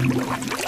Thank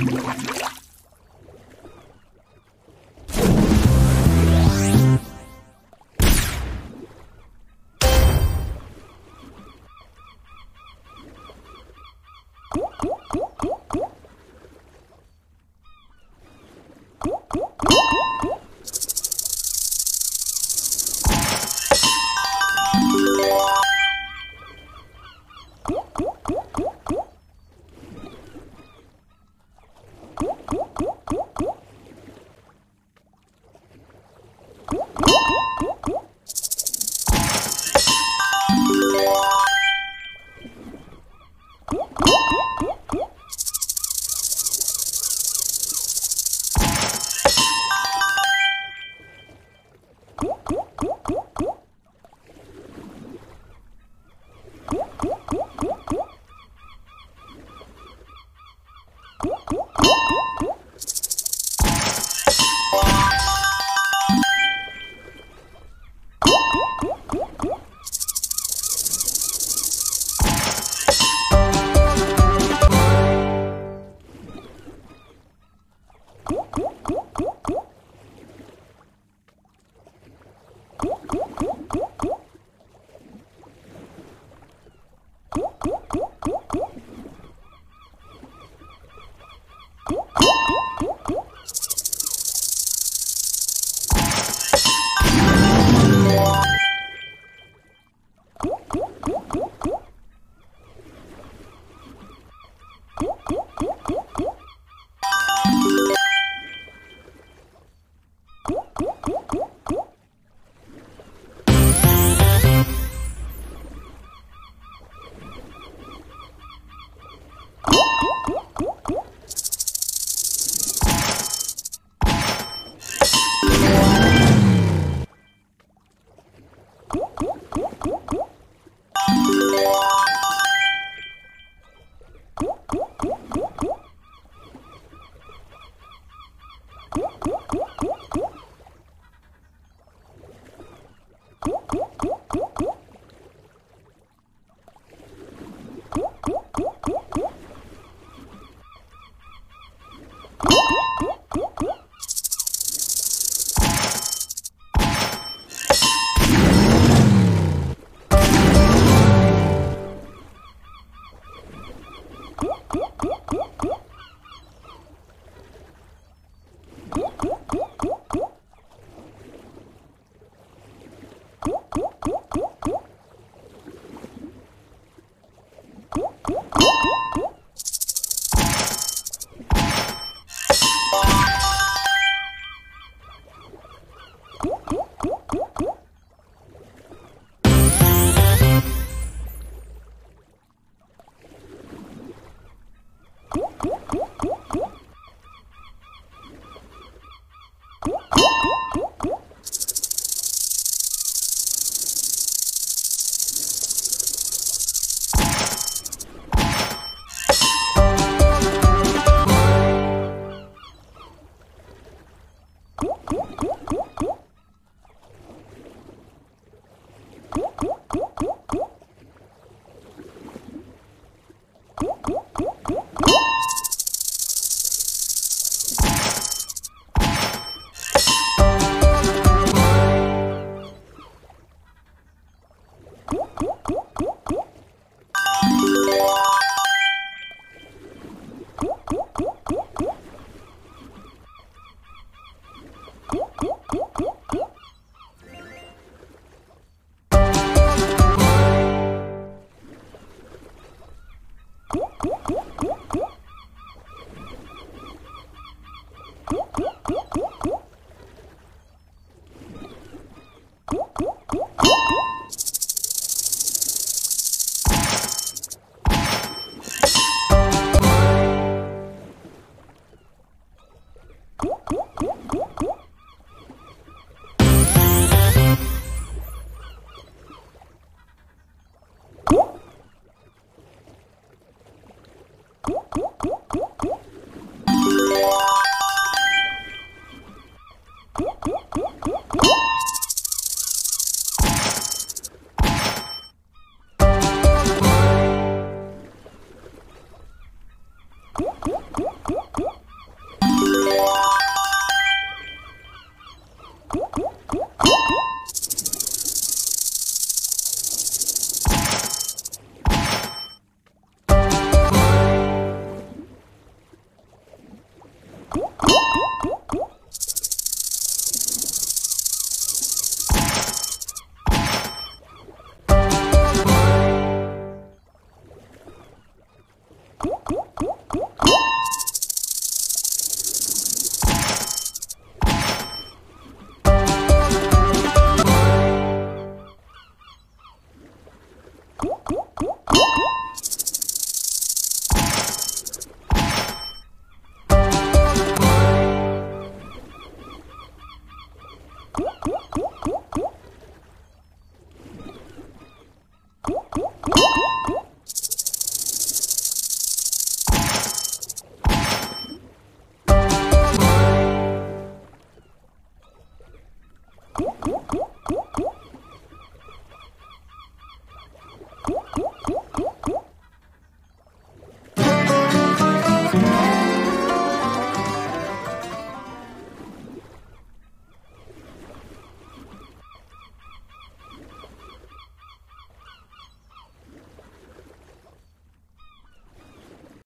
Thank you.